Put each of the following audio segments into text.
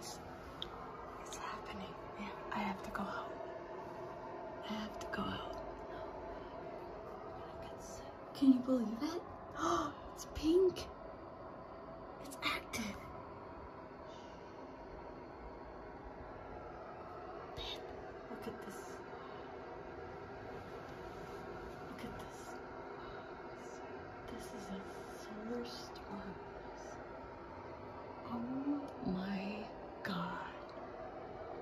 It's it's happening. Yeah, I have to go out. I have to go out. Can you believe it? Oh, it's pink. It's active. Babe, look at this. Look at this. This is a solar storm. Oh my god.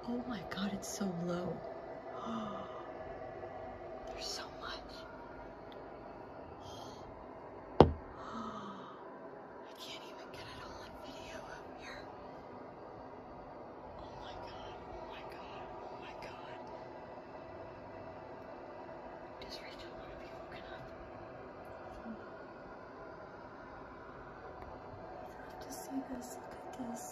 Oh my god, it's so low. There's so much. I can't even get it all on video out here. Oh my god, oh my god, oh my god. Does Rachel want to be woken up? I have to see this. Look at this.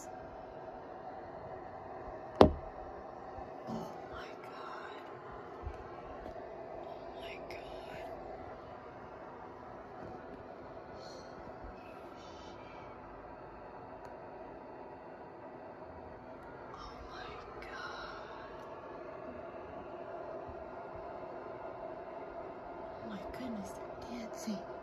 Oh my god. Oh my god. Oh my god. Goodness, they're dancing.